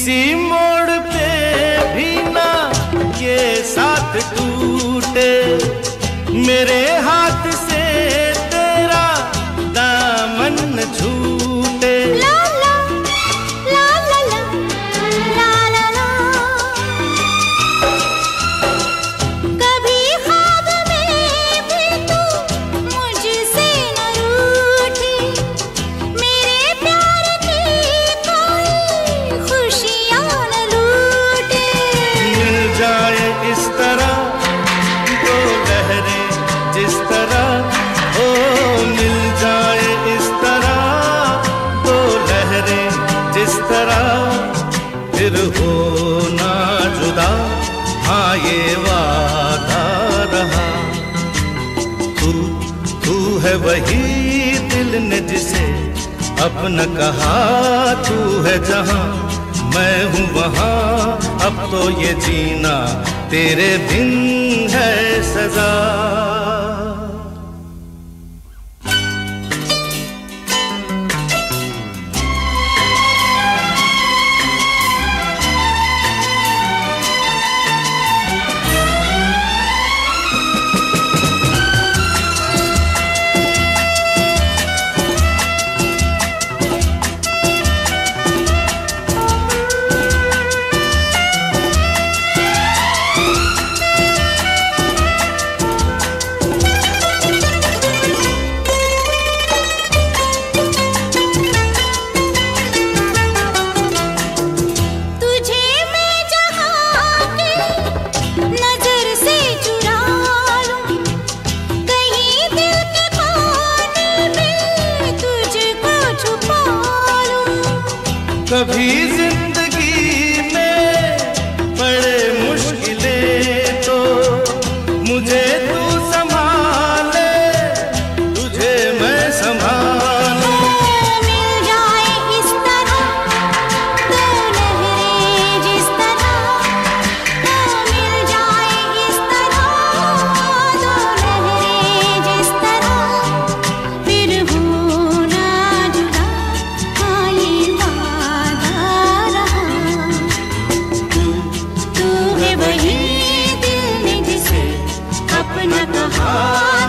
Всем फिर हो ना जुदा हाँ ये वादा रहा। तू तू है वही दिल ने जिसे अपना कहा, तू है जहाँ। मैं हूँ वहाँ, अब तो ये जीना तेरे बिन है सजा। कभी जिंदगी up in at the heart.